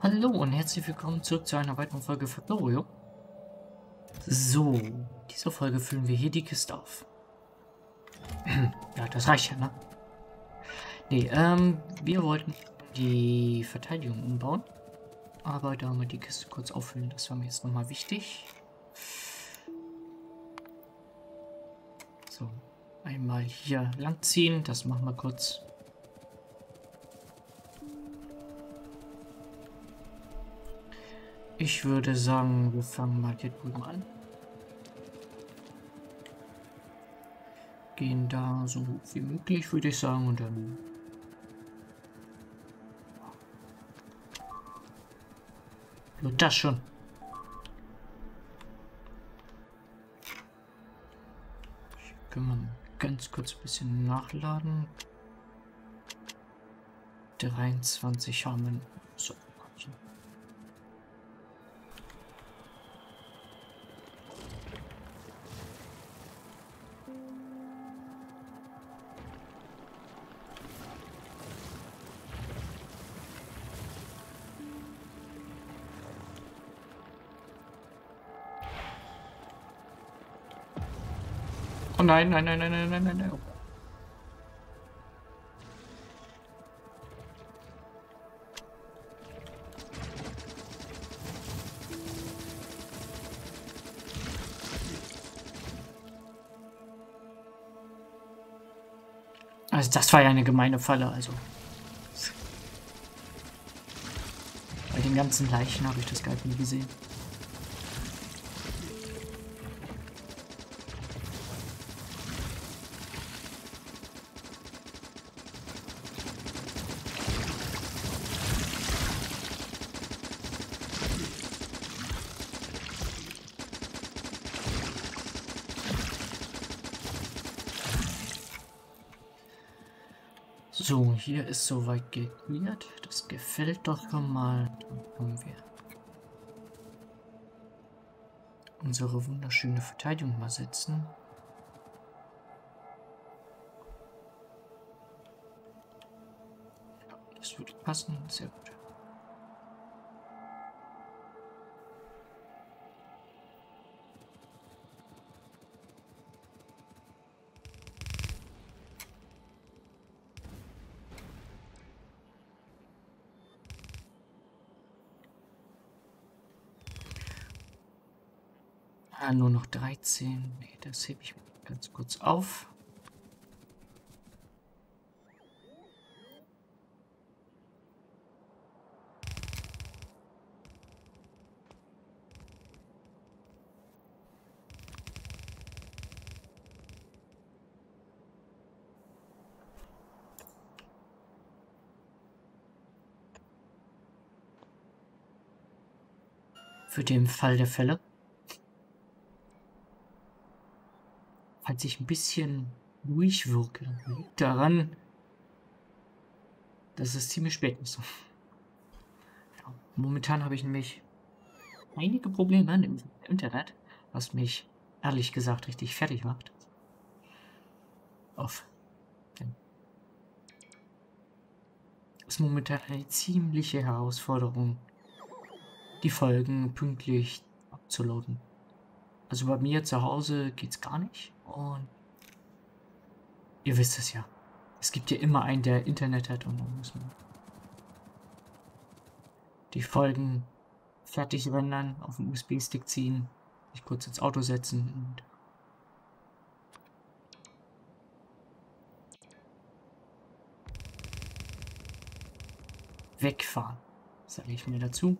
Hallo und herzlich willkommen zurück zu einer weiteren Folge Factorio. So, in dieser Folge füllen wir hier die Kiste auf. ja, das reicht ja, ne? Nee, ähm, wir wollten die Verteidigung umbauen. Aber da wir die Kiste kurz auffüllen, das war mir jetzt nochmal wichtig. So, einmal hier langziehen, das machen wir kurz. Ich würde sagen, wir fangen mal hier drüben an. Gehen da so wie möglich, würde ich sagen, und dann Nur das schon. Können wir ganz kurz ein bisschen nachladen. 23 haben wir. Nein, nein, nein, nein, nein, nein, nein, nein. Also das war ja eine gemeine Falle, also. Bei den ganzen Leichen habe ich das gar nicht gesehen. Hier ist soweit geklärt. Das gefällt doch schon mal. Dann können wir unsere wunderschöne Verteidigung mal setzen. Das würde passen. Sehr gut. Noch 13. Nee, das hebe ich ganz kurz auf. Für den Fall der Fälle. Als ich ein bisschen ruhig wirke, liegt daran, dass es ziemlich spät ist. Ja, momentan habe ich nämlich einige Probleme im Internet, was mich ehrlich gesagt richtig fertig macht. Auf. Es ist momentan eine ziemliche Herausforderung, die Folgen pünktlich abzuladen. Also bei mir zu Hause geht's gar nicht. Und ihr wisst es ja. Es gibt ja immer einen, der Internet hat und dann muss man die Folgen fertig rendern, auf den USB-Stick ziehen, sich kurz ins Auto setzen und wegfahren, sage ich mir dazu.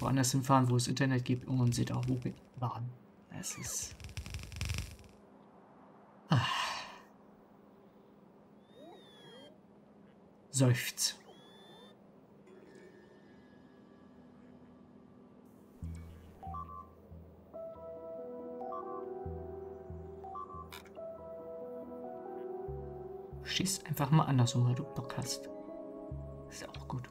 Woanders hinfahren, wo es Internet gibt und sie da hochladen. Es ist... Seufz. Schieß einfach mal andersrum, weil du Bock hast. Ist auch gut.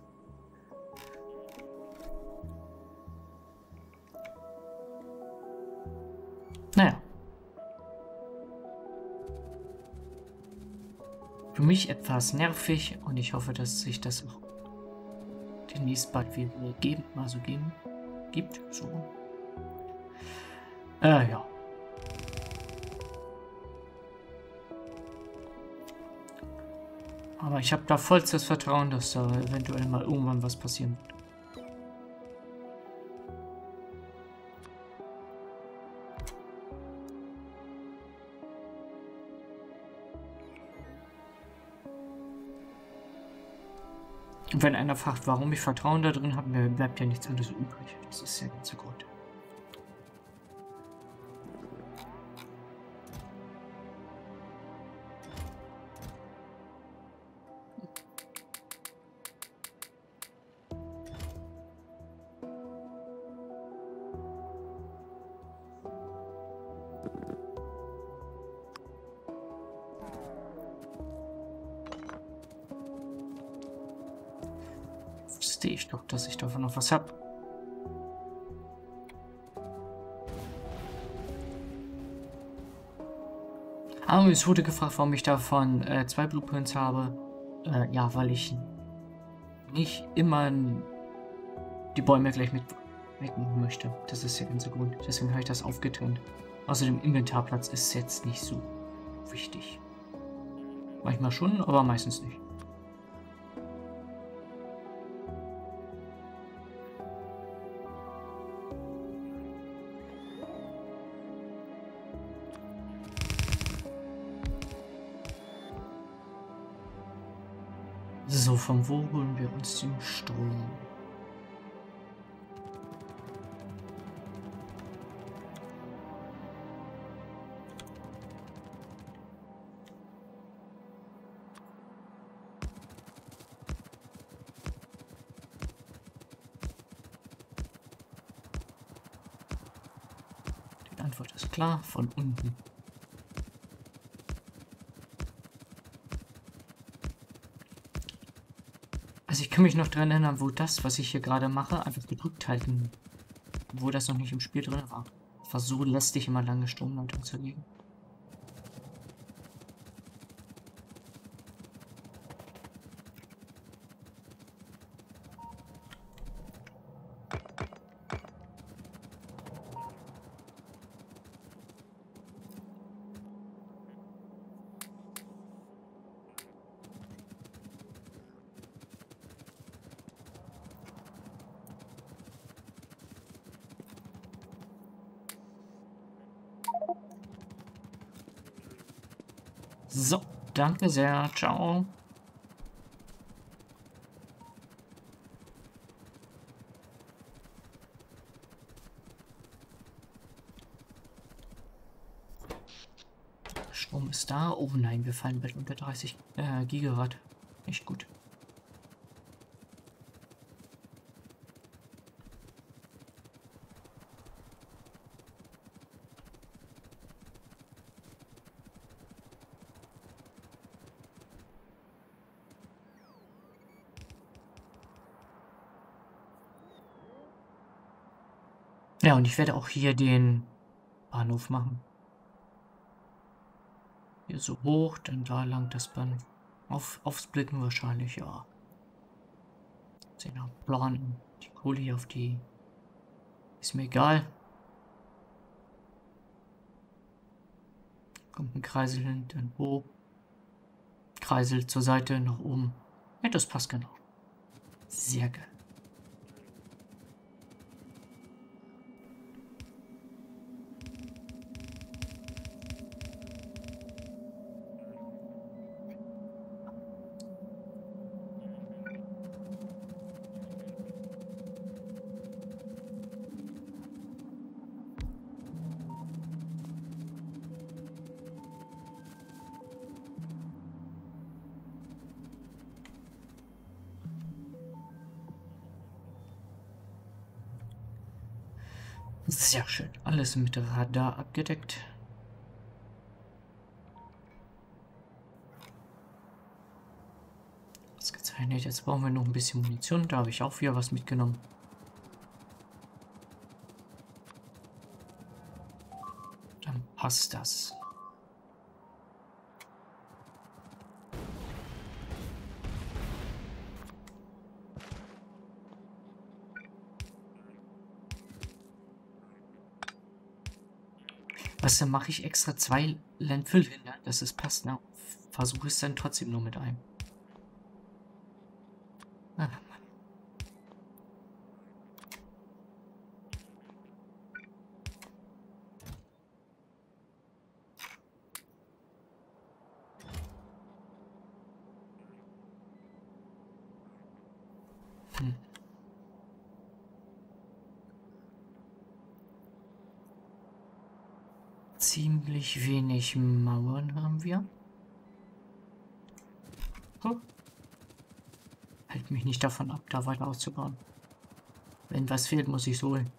Naja. Für mich etwas nervig und ich hoffe, dass sich das auch demnächst bald wieder geben, also geben, gibt, so. Äh, ja. Aber ich habe da vollstes Vertrauen, dass da eventuell mal irgendwann was passieren wird. Und wenn einer fragt, warum ich Vertrauen da drin habe, mir bleibt ja nichts anderes übrig. Das ist der ganze Grund. Was habe. Aber es wurde gefragt, warum ich davon äh, zwei Blueprints habe. Äh, ja, weil ich nicht immer die Bäume gleich mit wegnehmen möchte. Das ist der ganze Grund. Deswegen habe ich das aufgetrennt. Außerdem Inventarplatz ist jetzt nicht so wichtig. Manchmal schon, aber meistens nicht. Von wo holen wir uns den Strom? Die Antwort ist klar, von unten. Also ich kann mich noch daran erinnern, wo das, was ich hier gerade mache, einfach gedrückt halten. Wo das noch nicht im Spiel drin war. Es war so lästig, immer lange Stromleitung zu legen. So, danke sehr. Ciao. Strom ist da. Oh nein, wir fallen bald unter 30 äh, Gigawatt. Nicht gut. Ja, und ich werde auch hier den Bahnhof machen. Hier so hoch, dann da lang das Bahn. Auf, aufs Blicken wahrscheinlich, ja. Nach Plan. Die Kohle hier auf die. Ist mir egal. Kommt ein Kreisel hin, dann hoch. Kreisel zur Seite, nach oben. Ja, das passt genau. Sehr geil. Sehr schön. Alles mit Radar abgedeckt. Ausgezeichnet. Jetzt brauchen wir noch ein bisschen Munition. Da habe ich auch wieder was mitgenommen. Dann passt das. Was dann mache ich extra zwei Landfill hin, ne? dass es passt. Ne? Versuche es dann trotzdem nur mit einem. Ah. Ziemlich wenig Mauern haben wir. Oh. Hält mich nicht davon ab, da weiter auszubauen. Wenn was fehlt, muss ich holen.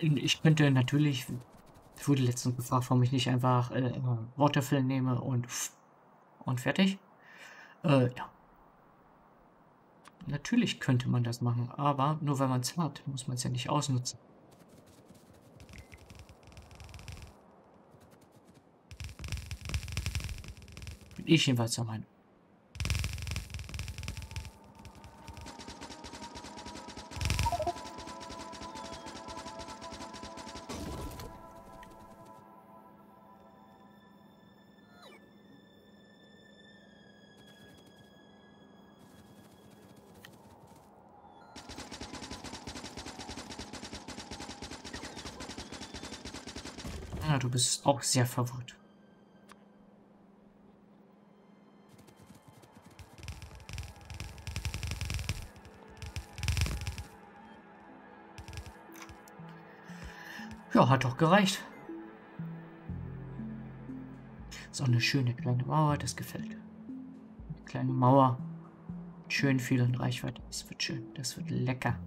Ich könnte natürlich, ich wurde letztens gefragt, warum ich nicht einfach äh, Waterfill nehme und, und fertig. Äh, ja. Natürlich könnte man das machen, aber nur weil man es hat, muss man es ja nicht ausnutzen. Bin ich jedenfalls der Meinung. Du bist auch sehr verwirrt. Ja, hat doch gereicht. So eine schöne kleine Mauer, das gefällt. Eine kleine Mauer. Schön viel in Reichweite. Das wird schön. Das wird lecker.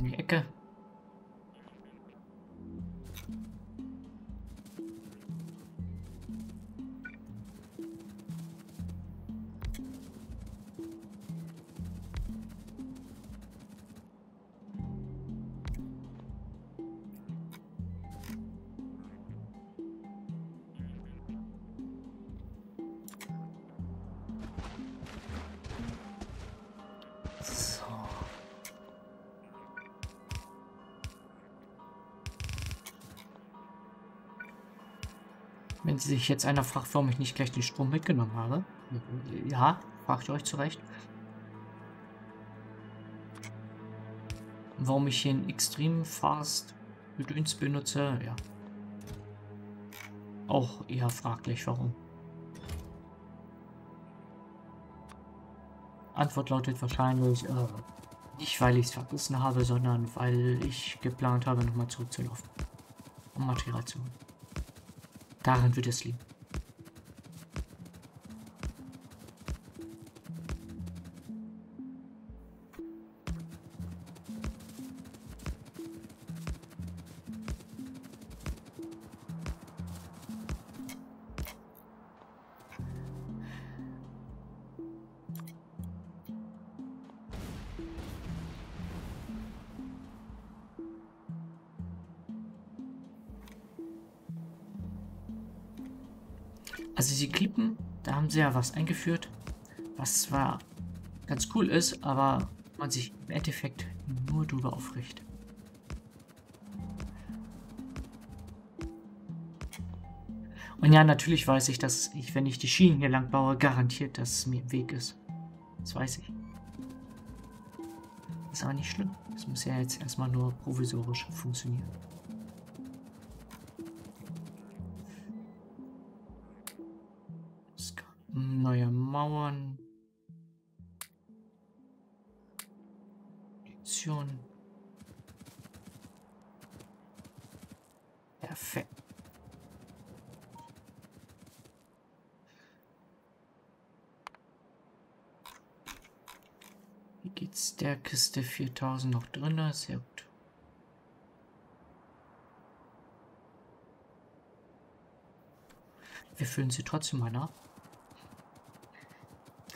Nicht ganz Wenn sich jetzt einer fragt, warum ich nicht gleich den Strom mitgenommen habe. Ja, fragt ihr euch zurecht. Warum ich hier ein Extrem Fast Gedöns benutze, ja. Auch eher fraglich, warum. Antwort lautet wahrscheinlich, äh, nicht weil ich es vergessen habe, sondern weil ich geplant habe, nochmal zurückzulaufen. Um Material zu holen. Daran wird es liegen. Also die Klippen, da haben sie ja was eingeführt, was zwar ganz cool ist, aber man sich im Endeffekt nur drüber aufricht. Und ja, natürlich weiß ich, dass ich, wenn ich die Schienen hier lang baue, garantiert, dass es mir im Weg ist. Das weiß ich. Ist aber nicht schlimm. Es muss ja jetzt erstmal nur provisorisch funktionieren. Neue Mauern. Edition. Perfekt. Wie geht's der Kiste 4000 noch drin? Sehr gut. Wir füllen sie trotzdem mal nach.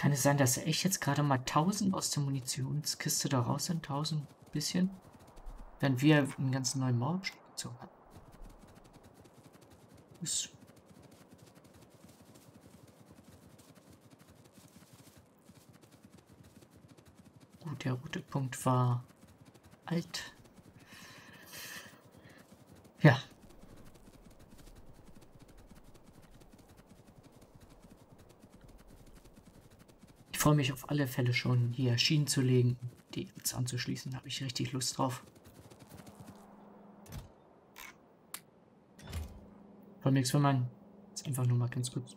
Kann es sein, dass echt jetzt gerade mal 1000 aus der Munitionskiste da raus sind? 1000 bisschen? Wenn wir einen ganz neuen Mauerstück gezogen haben. Ist Gut, der rote Punkt war alt. Ja, freue mich auf alle Fälle schon, hier Schienen zu legen, die jetzt anzuschließen. Da habe ich richtig Lust drauf. Vor nichts, wenn man jetzt einfach nur mal ganz kurz.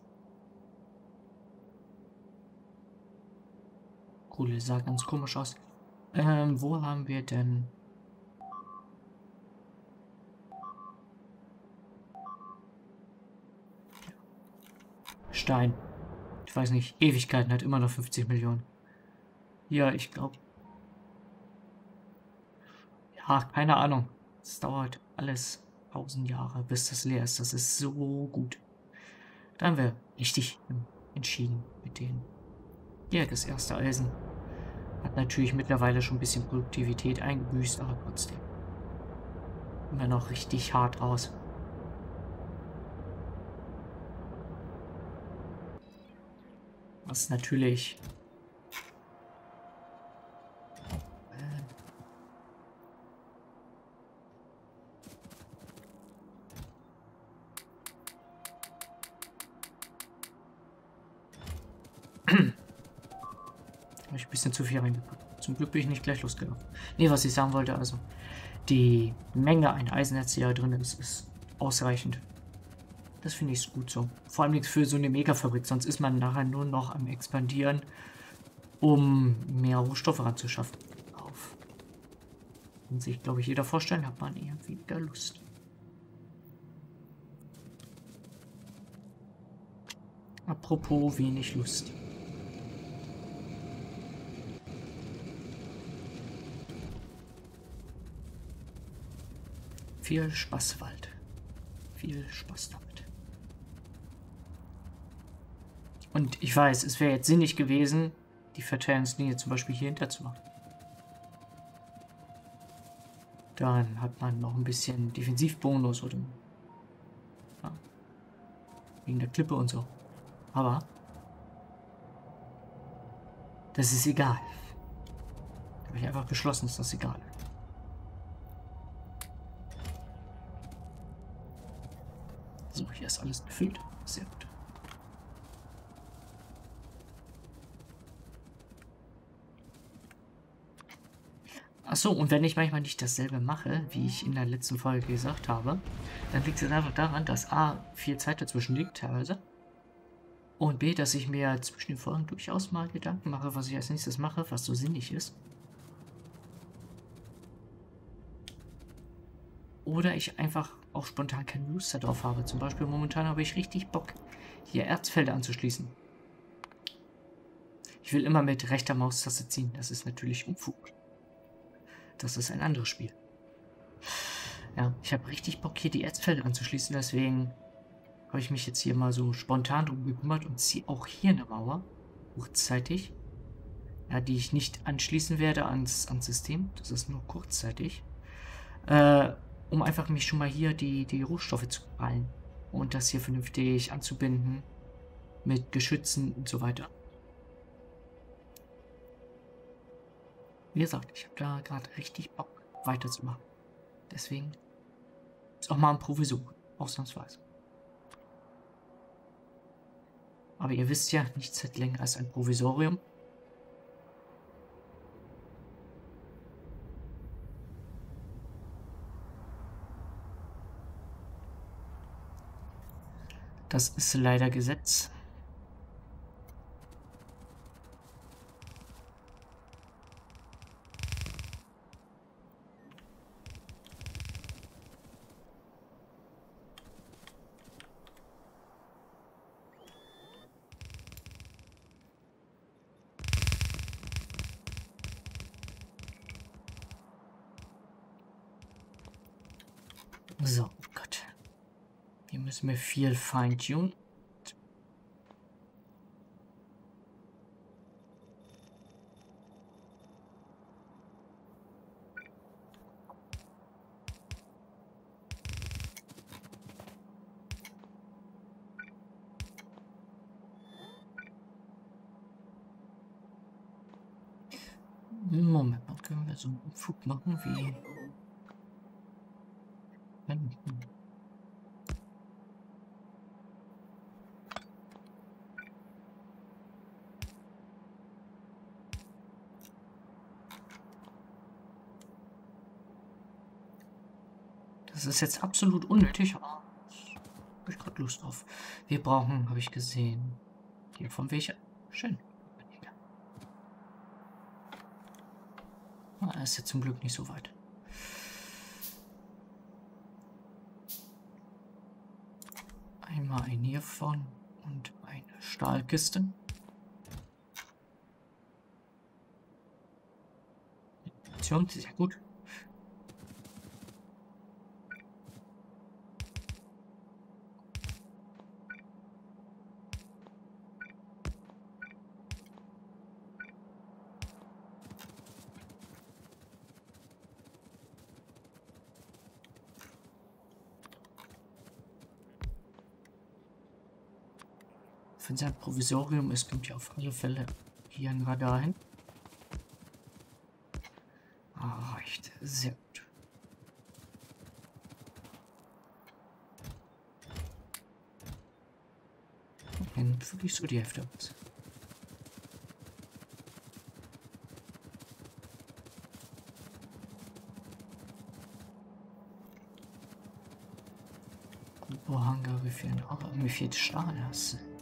Cool, sah ganz komisch aus. Ähm, wo haben wir denn... Stein weiß nicht, Ewigkeiten hat immer noch 50 Millionen. Ja, ich glaube. Ja, keine Ahnung. Es dauert alles tausend Jahre, bis das leer ist. Das ist so gut. Da haben wir richtig entschieden mit denen. Ja, das erste Eisen hat natürlich mittlerweile schon ein bisschen Produktivität eingebüßt, aber trotzdem. Immer noch richtig hart raus. Was natürlich... Habe ich ein bisschen zu viel reingepackt. Zum Glück bin ich nicht gleich losgelaufen. Ne, was ich sagen wollte, also die Menge an Eisenerz, die da drin ist, ist ausreichend. Das finde ich gut so. Vor allem für so eine Megafabrik, sonst ist man nachher nur noch am expandieren, um mehr Rohstoffe ranzuschaffen. Auf. Kann sich, glaube ich, jeder vorstellen, hat man eher wieder Lust. Apropos wenig Lust. Viel Spaß, Wald. Viel Spaß damit. Und ich weiß, es wäre jetzt sinnig gewesen, die Verteilungslinie zum Beispiel hier hinter zu machen. Dann hat man noch ein bisschen Defensivbonus oder ja, wegen der Klippe und so. Aber das ist egal. Da habe ich einfach beschlossen, ist das egal. So, hier ist alles gefüllt. Sehr gut. Achso, und wenn ich manchmal nicht dasselbe mache, wie ich in der letzten Folge gesagt habe, dann liegt es einfach daran, dass A, viel Zeit dazwischen liegt teilweise. Und B, dass ich mir zwischen den Folgen durchaus mal Gedanken mache, was ich als nächstes mache, was so sinnig ist. Oder ich einfach auch spontan keine Lust darauf habe. Zum Beispiel momentan habe ich richtig Bock, hier Erzfelder anzuschließen. Ich will immer mit rechter Maustaste ziehen. Das ist natürlich Unfug. Das ist ein anderes Spiel. Ja, ich habe richtig Bock, hier die Erzfelder anzuschließen, deswegen habe ich mich jetzt hier mal so spontan drum gekümmert und ziehe auch hier eine Mauer, kurzzeitig, ja, die ich nicht anschließen werde ans, ans System, das ist nur kurzzeitig, äh, um einfach mich schon mal hier die, die Rohstoffe zu ballen und das hier vernünftig anzubinden mit Geschützen und so weiter. Wie gesagt, ich habe da gerade richtig Bock weiterzumachen. Deswegen ist auch mal ein Provisor, ausnahmsweise. Aber ihr wisst ja, nichts hält länger als ein Provisorium. Das ist leider Gesetz. So, oh Gott. Hier müssen wir viel feintunen. Moment mal, können wir so einen Flug machen wie... Hinten. Ist jetzt absolut unnötig, habe ich gerade Lust drauf. Wir brauchen, habe ich gesehen, hier von welcher? Schön. Ah, ist ja zum Glück nicht so weit. Einmal ein hiervon und eine Stahlkiste. Munition, sehr gut. Wenn es ein Provisorium ist, kommt ja auf alle Fälle hier ein Radar hin. Ah, reicht. Sehr gut. Und wirklich so die Hälfte aus. Hangar, wie viel, oh, wie viel Stahl hast du?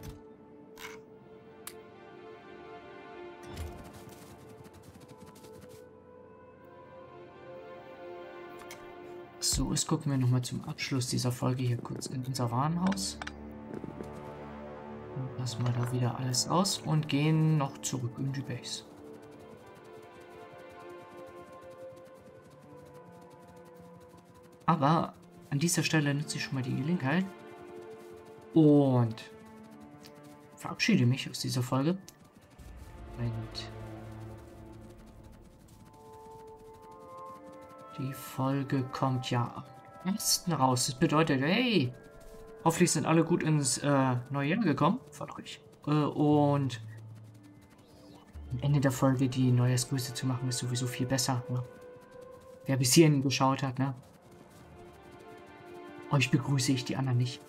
Gucken wir nochmal zum Abschluss dieser Folge hier kurz in unser Warenhaus. Lassen wir da wieder alles aus und gehen noch zurück in die Base. Aber an dieser Stelle nutze ich schon mal die Gelegenheit und verabschiede mich aus dieser Folge. Und Die Folge kommt ja 1. raus. Das bedeutet, hey, hoffentlich sind alle gut ins äh, neue Jahr gekommen von euch. Äh, und am Ende der Folge die Neujahrsgrüße zu machen, ist sowieso viel besser. Ne? Wer bis hierhin geschaut hat, ne? Euch begrüße ich, die anderen nicht.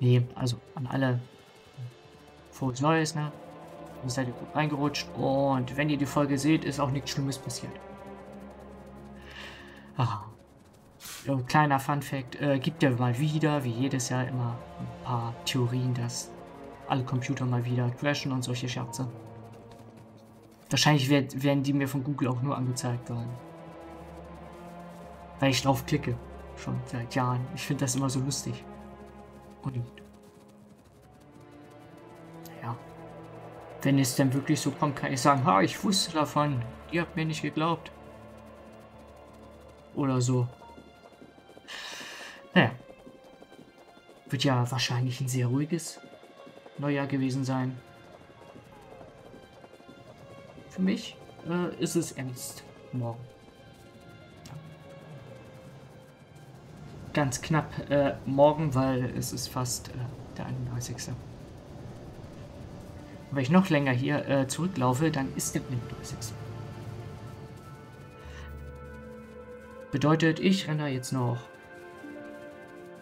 Nee, also an alle frohes Neues, ne? Ihr seid gut reingerutscht und wenn ihr die Folge seht, ist auch nichts Schlimmes passiert. Aha. Kleiner Fun Fact, äh, gibt ja mal wieder, wie jedes Jahr immer, ein paar Theorien, dass alle Computer mal wieder crashen und solche Scherze. Wahrscheinlich werd, werden die mir von Google auch nur angezeigt, weil, weil ich drauf klicke. Schon seit Jahren. Ich finde das immer so lustig. Und ja. Wenn es dann wirklich so kommt, kann ich sagen, ha, ich wusste davon. Ihr habt mir nicht geglaubt. Oder so. Wird ja wahrscheinlich ein sehr ruhiges Neujahr gewesen sein. Für mich äh, ist es ernst morgen. Ganz knapp äh, morgen, weil es ist fast äh, der 31. Wenn ich noch länger hier äh, zurücklaufe, dann ist der 31. Bedeutet, ich renne jetzt noch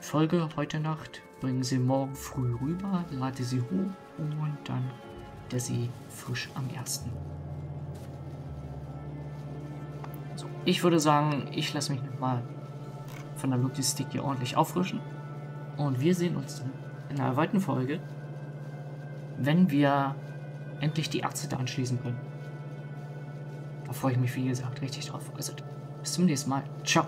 Folge heute Nacht, bringe sie morgen früh rüber, lade sie hoch und dann der See frisch am ersten. So, ich würde sagen, ich lasse mich nochmal von der Logistik hier ordentlich auffrischen. Und wir sehen uns dann in einer weiteren Folge, wenn wir endlich die Ärzte anschließen können. Da freue ich mich, wie gesagt, richtig drauf. Also, bis zum nächsten Mal. Ciao.